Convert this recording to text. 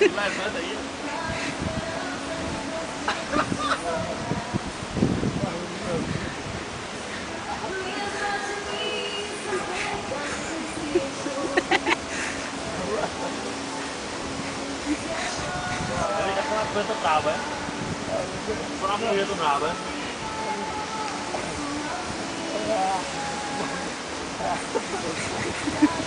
Levanta aí. Planta brava, é? Só na mulher brava. ハハハハ!